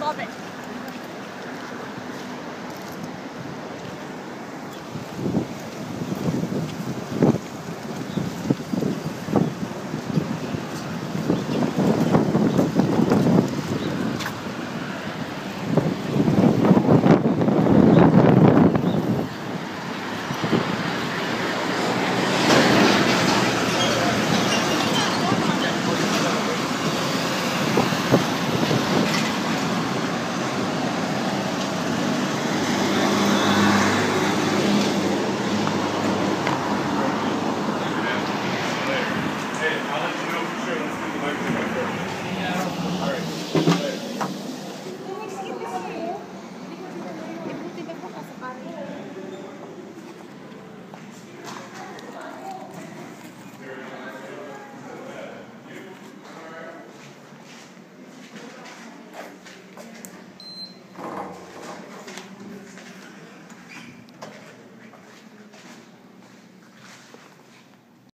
Love it.